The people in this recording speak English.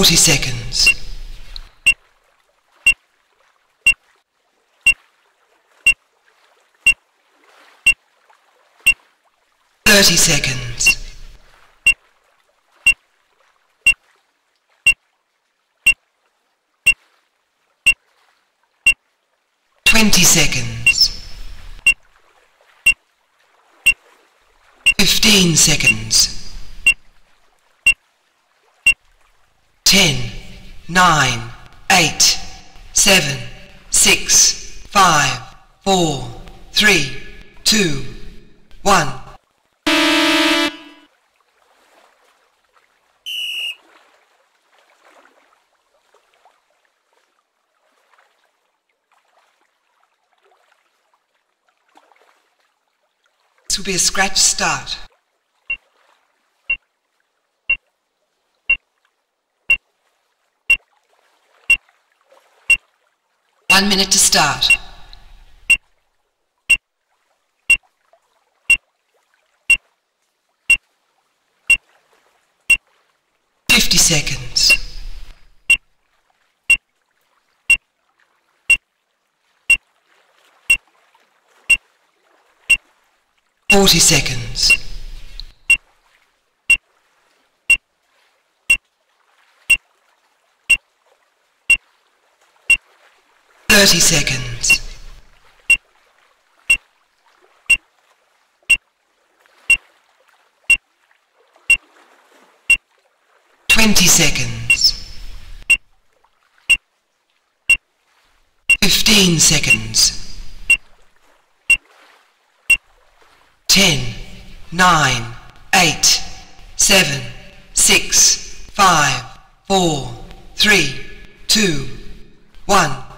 Forty seconds. Thirty seconds. Twenty seconds. Fifteen seconds. Ten, nine, eight, seven, six, five, four, three, two, one. This will be a scratch start. One minute to start. Fifty seconds. Forty seconds. Thirty seconds. Twenty seconds. Fifteen seconds. Ten, nine, eight, seven, six, five, four, three, two, one.